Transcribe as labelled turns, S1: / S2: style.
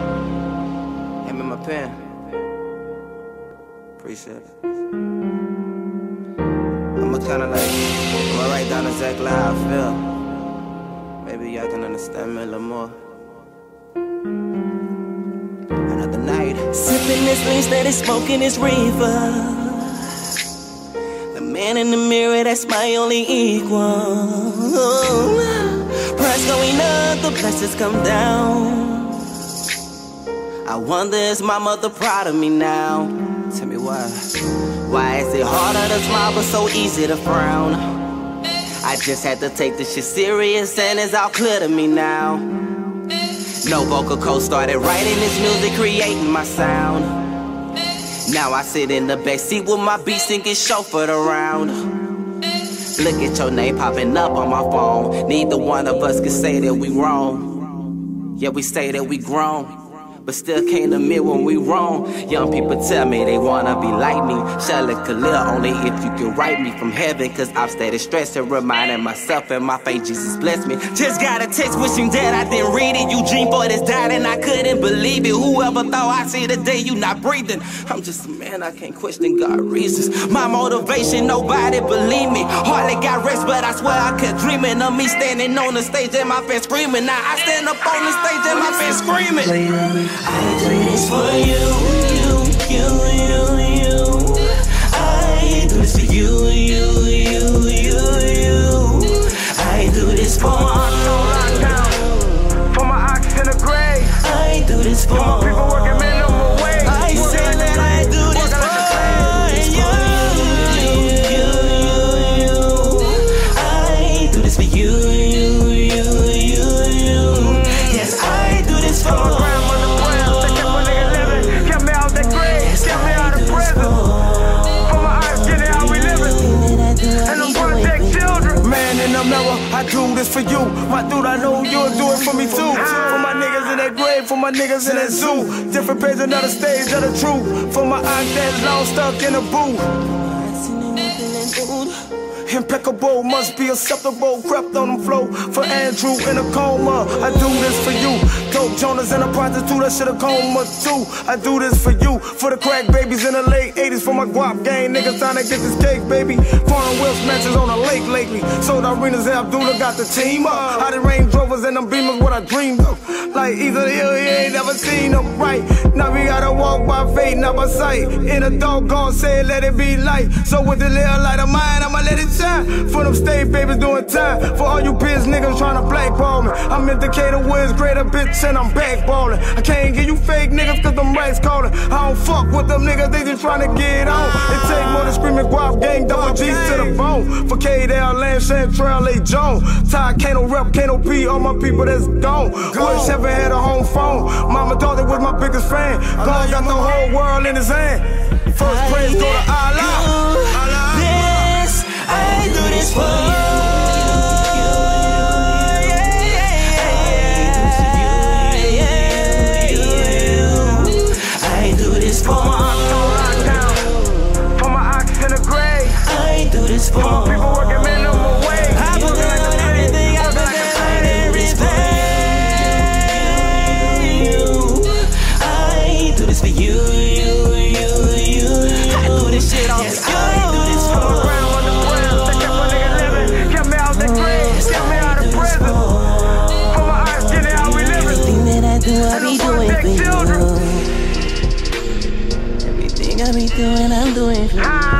S1: Hand me my pen. Appreciate it. I'ma kinda like, I'ma write down exactly how I feel. Maybe y'all can understand me a little more. Another night.
S2: Sipping this lean, steady smoking this reefer. The man in the mirror, that's my only equal. Price going up, the blessings come down. I wonder is my mother proud of me now?
S1: Tell me why.
S2: Why is it harder to smile but so easy to frown? I just had to take this shit serious and it's all clear to me now. No vocal coach started writing this music, creating my sound. Now I sit in the back seat with my beats and get chauffeured around. Look at your name popping up on my phone. Neither one of us can say that we wrong. Yeah, we say that we grown but still can't admit when we wrong. Young people tell me they wanna be like me. Shelly Khalil, only if you can write me from heaven. Cause I've stayed stressed and reminding myself and my faith Jesus bless me. Just got a text wishing that I didn't read it. Dream for this died and I couldn't believe it. Whoever thought I'd see the day you not breathing. I'm just a man, I can't question God reasons. My motivation, nobody believe me. Hardly got rest, but I swear I kept dreaming of me standing on the stage and my fans screaming. Now I stand up on the stage and my fans screaming. I do this for you, you, you, you, you. For you.
S3: My
S4: dude, I know you'll do it for me too. For my niggas in that grave, for my niggas in that zoo. Different page, another stage of the truth. For my aunt that's long stuck in a booth. Impeccable, must be acceptable. Crept on the flow for Andrew in a coma. I do this for you. Dope Jonas and a prostitute, that shit a coma too. I do this for you. For the crack babies in the late 80s. For my guap gang, niggas trying to get this cake, baby. Foreign wheels matches on the lake lately. Sold arenas, Abdullah got the team up. I did Range Rovers and them Beamers, what I dreamed of. Like either the hill, you ain't never seen them right. Now we gotta walk by faith, not by sight. In a doggone said, let it be light. So with the little light of mine, I'ma let it shine. For them state babies doing time. For all you biz niggas trying to blackball me. I'm in Decatur Woods, greater bitch, and I'm backballing. I can't give you fake niggas cause them rights calling. I don't fuck with them niggas, they just trying to get on. It take more than screaming guap gang, double G's to the bone. For KDL, Land, Chantrell, A. Jones. Ty, Kano Rep, Kano P, all my people that's gone. Wish heaven had a home phone. Mama thought it was my biggest fan. God got the whole world in his hand.
S2: Doing, I'm doing for you.